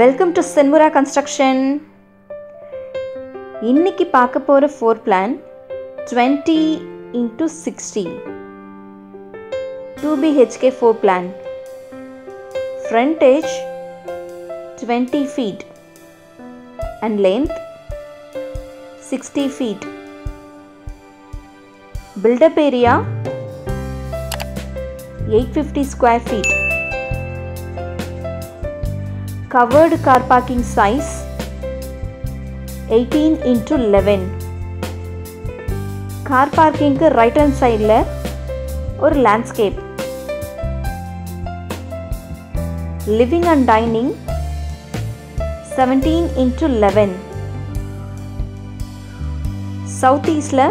welcome to சென்முரா construction இன்னைக்கு பார்க்க போகிற four plan twenty into sixty two BHK four plan frontage 20 feet and length 60 feet build-up area 850 square feet covered car parking size 18 into 11 car பார்க்கிங்க்கு right hand சைடில் ஒரு landscape living and dining seventeen into eleven south ஈஸ்டில்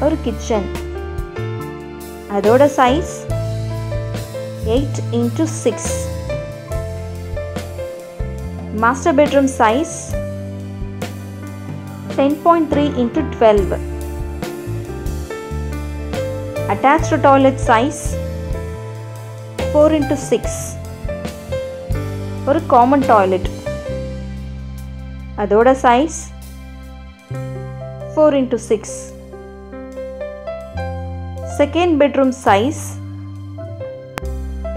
ஒரு kitchen அதோட size eight into six master bedroom size ten point three into twelve attached toilet size four into six ஒரு common toilet அதோட size four into six second bedroom size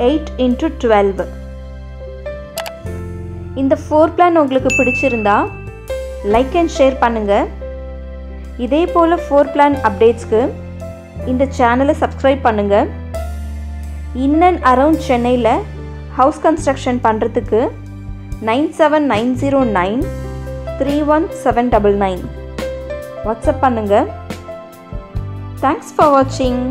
eight into twelve இந்த four plan உங்களுக்கு பிடிச்சிருந்தா like and share பண்ணுங்கள் இதே போல் four plan அப்டேட்ஸ்க்கு இந்த சேனலை subscribe பண்ணுங்கள் இன் அண்ட் அரவுண்ட் சென்னையில் ஹவுஸ் கன்ஸ்ட்ரக்ஷன் பண்ணுறதுக்கு nine seven nine zero nine three one seven double nine WhatsApp பண்ணுங்கள் தேங்க்ஸ் ஃபார் வாட்சிங்